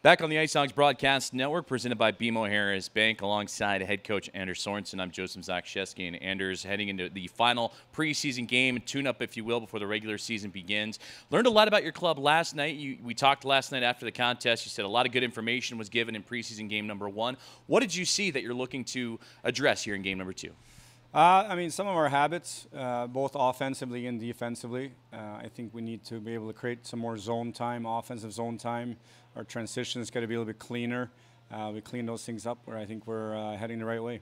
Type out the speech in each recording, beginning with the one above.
Back on the IceHogs Broadcast Network, presented by BMO Harris Bank, alongside head coach Anders Sorensen. I'm Joseph Zakshesky, and Anders heading into the final preseason game, tune-up, if you will, before the regular season begins. Learned a lot about your club last night. You, we talked last night after the contest. You said a lot of good information was given in preseason game number one. What did you see that you're looking to address here in game number two? Uh, I mean, some of our habits, uh, both offensively and defensively. Uh, I think we need to be able to create some more zone time, offensive zone time. Our transitions got to be a little bit cleaner. Uh, we clean those things up where I think we're uh, heading the right way.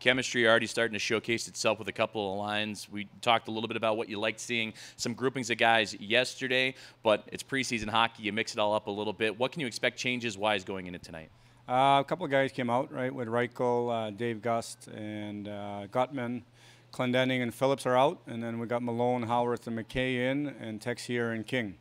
Chemistry already starting to showcase itself with a couple of lines. We talked a little bit about what you liked seeing, some groupings of guys yesterday, but it's preseason hockey. You mix it all up a little bit. What can you expect changes wise going into tonight? Uh, a couple of guys came out, right, with Reichel, uh, Dave Gust, and uh, Guttman. Clendening and Phillips are out, and then we got Malone, Howarth, and McKay in, and Texier and King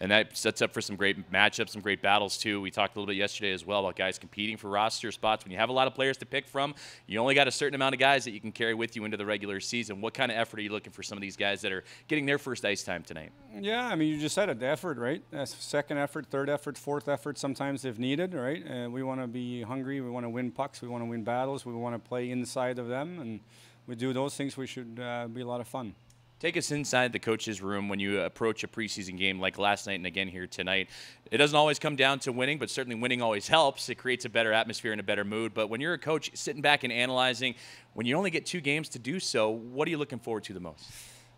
and that sets up for some great matchups, some great battles too. We talked a little bit yesterday as well about guys competing for roster spots. When you have a lot of players to pick from, you only got a certain amount of guys that you can carry with you into the regular season. What kind of effort are you looking for some of these guys that are getting their first ice time tonight? Yeah, I mean, you just said it, the effort, right? That's second effort, third effort, fourth effort, sometimes if needed, right? Uh, we want to be hungry. We want to win pucks. We want to win battles. We want to play inside of them, and we do those things. We should uh, be a lot of fun. Take us inside the coach's room when you approach a preseason game like last night and again here tonight. It doesn't always come down to winning, but certainly winning always helps. It creates a better atmosphere and a better mood. But when you're a coach sitting back and analyzing, when you only get two games to do so, what are you looking forward to the most?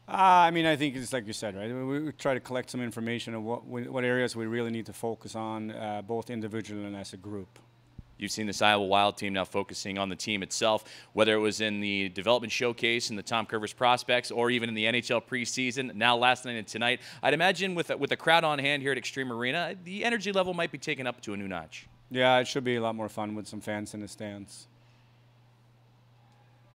Uh, I mean, I think it's like you said, right? We, we try to collect some information of what, what areas we really need to focus on, uh, both individually and as a group. You've seen this Iowa Wild team now focusing on the team itself, whether it was in the development showcase and the Tom Kurvers prospects or even in the NHL preseason, now last night and tonight. I'd imagine with, with the crowd on hand here at Xtream Arena, the energy level might be taken up to a new notch. Yeah, it should be a lot more fun with some fans in the stands.